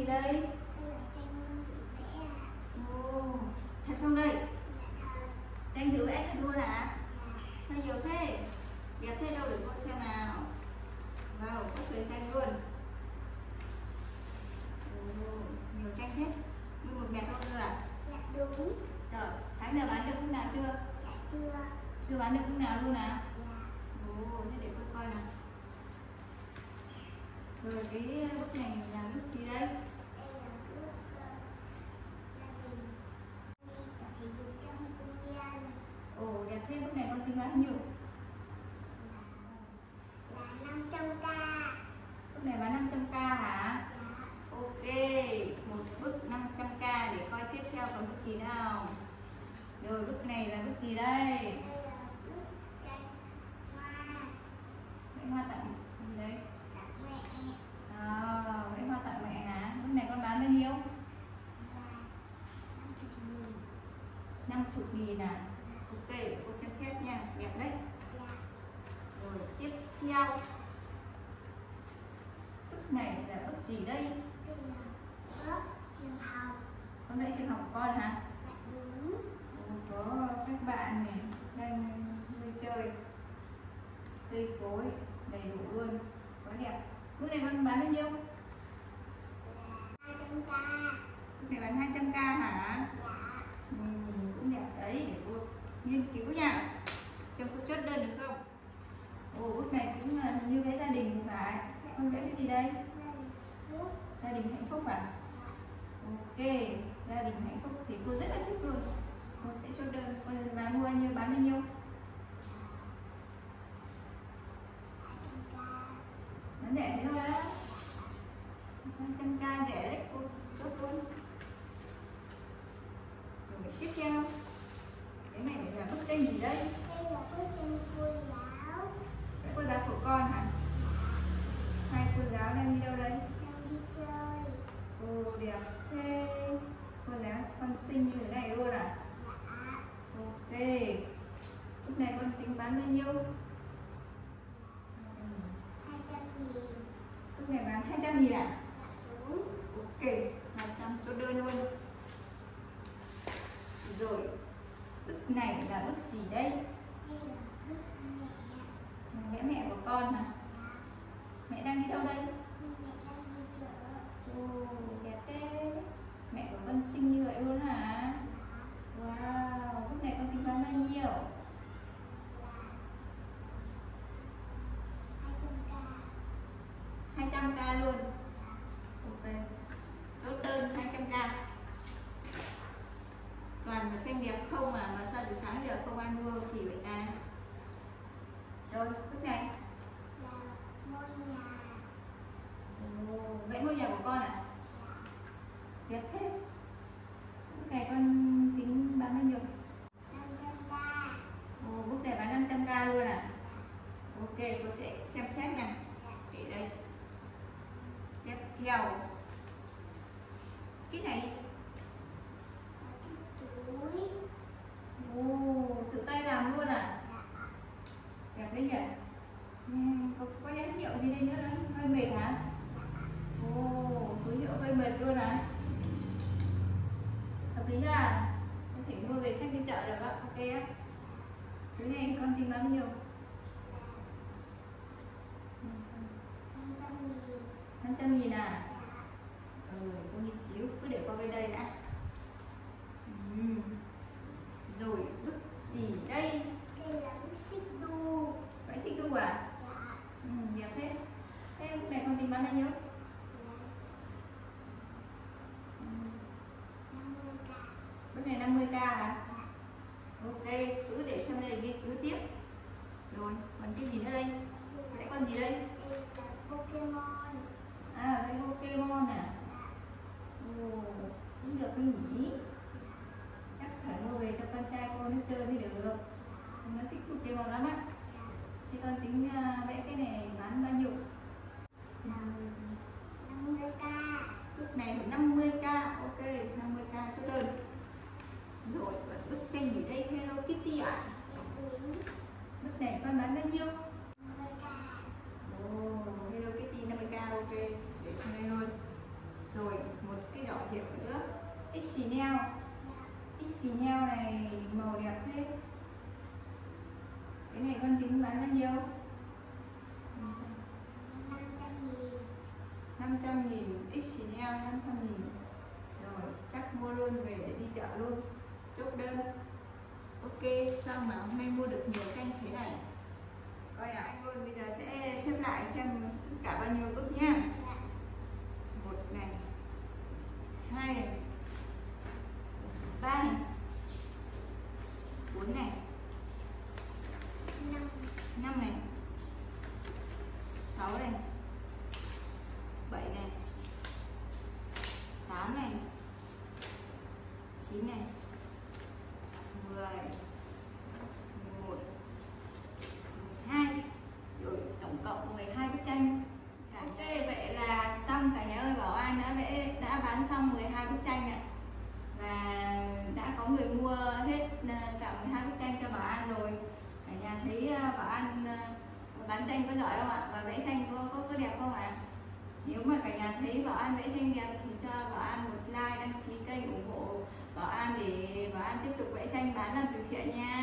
gì đây à? ồ thật không đây tranh thử vẽ thật luôn à sao nhiều thế đẹp thế đâu để cô xem nào wow có thời tranh luôn ồ nhiều tranh thế như một mẹt không cơ à Dạ đúng. Rồi, tháng nào bán được lúc nào chưa? Dạ chưa. Chưa bán được lúc nào luôn nào? Dạ. Ồ, thế để tôi coi nào. Rồi cái bức này là bức gì đây? Đây là bước ờ, gia đình đi tập thể dục trong công viên Ồ, đẹp thế bức này con tính bán nhiều. là là 500 k. Bức này bán 500k hả? Dạ. Ok, một bức 500k để coi tiếp theo còn bức gì nào. Rồi bức này là bức gì đây? Đây là hoa Vẽ hoa tặng gì đấy? tặng mẹ À, vẽ hoa tặng mẹ hả? Bức này con bán bao nhiêu? năm chục nghìn. 50 nghìn à? Ok, cô xem xét nha, đẹp đấy. Rồi tiếp theo Bức này là bức gì đây? Đây bức trường học con vẽ trường học của con hả? Dạ. Ồ, có các bạn này đang vui chơi. Cây cối đầy đủ luôn. Quá đẹp. Bức này con bán bao nhiêu? Là 200k. bức này bán 200k hả? Dạ. ừ, cũng đẹp đấy để cô nghiên cứu nha. Xem cô chốt đơn được không? Ồ bức này cũng là như vẽ gia đình thì phải con vẽ cái gì đây? Bức gia đình hạnh phúc à? Ok gia đình hạnh phúc thì cô rất là thích luôn. Cô sẽ chốt đơn bán mua bao nhiêu bán bao nhiêu? 200k. bán rẻ thế thôi á. Trăm ca rẻ đấy cô chốt luôn. Rồi tiếp theo? Cái này là bức tranh gì đây? Đây là bức tranh cô giáo cái cô giáo của con hả? Hai cô giáo đang đi đâu đây? Đang đi chơi. ồ đẹp thế con giáo con xinh như thế này luôn à Dạ. ok lúc này con tính bán bao nhiêu Ừ, 200 nghìn. lúc này bán 200 nghìn à Dạ đúng. ok 200 chốt đơn luôn rồi bức này là bức gì đây bức mẹ. vẽ mẹ của con à mẹ đang đi đâu đây Mẹ đang đi chợ. ồ đẹp thế mẹ của con xinh như vậy luôn hả? Wow, lúc này con tính bán bao nhiêu? Hai 200k. 200k luôn. Ok. Chốt đơn 200k toàn là tranh đẹp không mà mà sao từ sáng giờ không? Ai mua thì vậy ta rồi lúc này. Là ngôi nhà. ồ vẽ ngôi nhà của con à? Dạ. đẹp thế bức này con tính bán bao nhiêu 500k. ồ bức này bán 500k luôn à ok cô sẽ xem xét nha để đây tiếp theo cái này Là cái túi. ồ tự tay làm luôn à Dạ. đẹp đấy nhỉ Ừ, có, có nhãn hiệu gì đây nữa đấy hơi mệt hả ồ túi hiệu hơi mệt luôn à hợp lý à có thể mua chợ được á ok á túi này con bán bao nhiêu Là 500 nghìn. 500 nghìn à Dạ. ừ cô nghiên cứu cứ để qua bên đây đã ừ. rồi bức gì đây Đây là bức xích đu. vẽ xích đu à Dạ. ừ, đẹp thế thế bức này con bán bao nhiêu Là ừ. 50k. bức này 50k à Dạ. Ok cứ để xem đây nghiên cứu tiếp. Rồi còn cái gì nữa đây? Vẽ con gì đây? Pokemon. à vẽ Pokemon à? Ồ cũng được cái nhỉ? Chắc phải mua về cho con trai con nó chơi mới được. Nó thích Pokemon lắm á. Thì con tính à, vẽ cái này bán bao nhiêu? Là 50k. bức này phải 50k ok 50k chốt đơn tranh gì đây Hello Kitty à Dạ bức này con bán bao nhiêu? 50k. oh Hello Kitty 50k ok. Để xem đây luôn. Rồi, một cái xì neo ít xì neo này màu đẹp thế. Cái này con tính bán bao nhiêu? 500 nghìn. X xì neo 500 nghìn. Rồi, chắc mua luôn về để đi chợ luôn chốt đơn. Ok sao mà hôm nay mua được nhiều canh thế này? Coi nào anh luôn bây giờ sẽ xếp lại xem tất cả bao nhiêu bước nhá. Một này hai này ba này bốn này năm này sáu này bảy này tám này chín này rồi. Một hai. Rồi tổng cộng 12 bức tranh. Ok vậy là xong. Cả nhà ơi bảo an đã vẽ đã bán xong 12 bức tranh ạ. Và đã có người mua hết ờ, cả 12 bức tranh cho bảo an rồi. Cả nhà thấy ờ, bảo an ờ, bán tranh có giỏi không ạ? Và vẽ tranh có có, có đẹp không ạ? Nếu mà cả nhà thấy bảo an vẽ tranh đẹp thì cho bảo an một like đăng ký kênh ủng hộ bảo an để bảo an tiếp tục Thanh bán làm từ thiện nha.